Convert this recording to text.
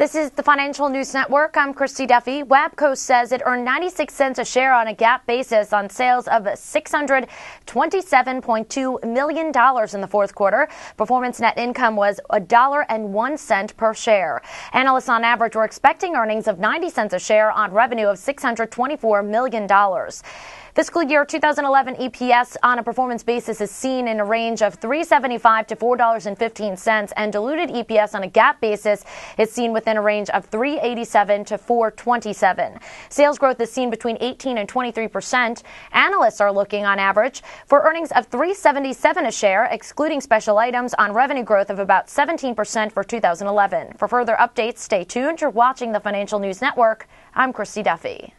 This is the Financial News Network. I'm Christy Duffy. Wabco says it earned 96 cents a share on a GAAP basis on sales of $627.2 million in the fourth quarter. Performance net income was $1.01 per share. Analysts on average were expecting earnings of 90 cents a share on revenue of $624 million. Fiscal year 2011 EPS on a performance basis is seen in a range of 3.75 to $4.15, and diluted EPS on a GAAP basis is seen within a range of 3.87 to 4.27. Sales growth is seen between 18 and 23 percent. Analysts are looking on average for earnings of 3.77 a share, excluding special items, on revenue growth of about 17 percent for 2011. For further updates, stay tuned. You're watching the Financial News Network. I'm Christy Duffy.